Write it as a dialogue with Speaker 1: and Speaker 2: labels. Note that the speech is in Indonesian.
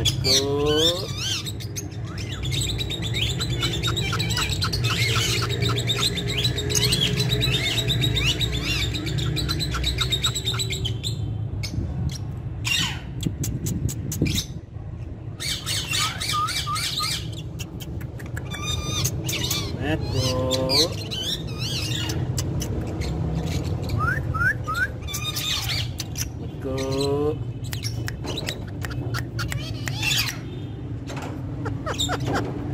Speaker 1: Betul. Betul. Betul. Ha ha ha!